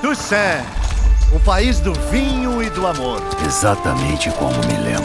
Toussaint, o país do vinho e do amor. Exatamente como me lembro.